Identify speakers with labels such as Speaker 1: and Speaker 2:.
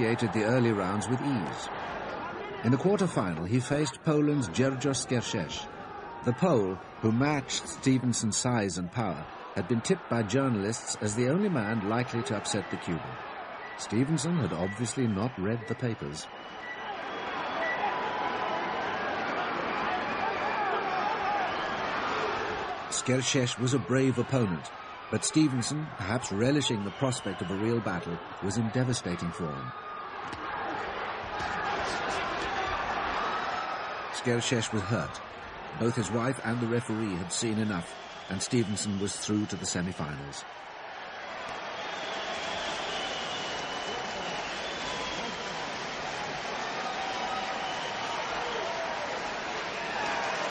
Speaker 1: the early rounds with ease. In the quarter-final, he faced Poland's Grzegorz Skrzecz. The Pole, who matched Stevenson's size and power, had been tipped by journalists as the only man likely to upset the Cuban. Stevenson had obviously not read the papers. Skrzecz was a brave opponent, but Stevenson, perhaps relishing the prospect of a real battle, was in devastating form. Skrzecz was hurt. Both his wife and the referee had seen enough, and Stevenson was through to the semi-finals.